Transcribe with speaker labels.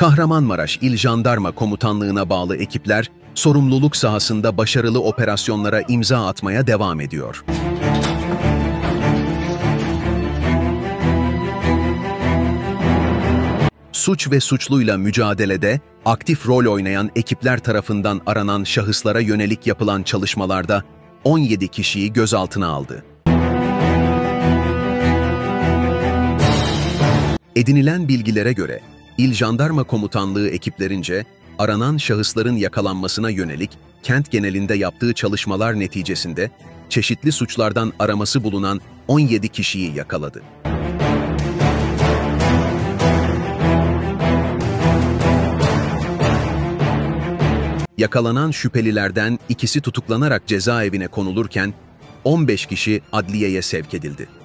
Speaker 1: Kahramanmaraş İl Jandarma Komutanlığı'na bağlı ekipler, sorumluluk sahasında başarılı operasyonlara imza atmaya devam ediyor. Suç ve suçluyla mücadelede aktif rol oynayan ekipler tarafından aranan şahıslara yönelik yapılan çalışmalarda 17 kişiyi gözaltına aldı. Edinilen bilgilere göre İl Jandarma Komutanlığı ekiplerince aranan şahısların yakalanmasına yönelik kent genelinde yaptığı çalışmalar neticesinde çeşitli suçlardan araması bulunan 17 kişiyi yakaladı. Yakalanan şüphelilerden ikisi tutuklanarak cezaevine konulurken 15 kişi adliyeye sevk edildi.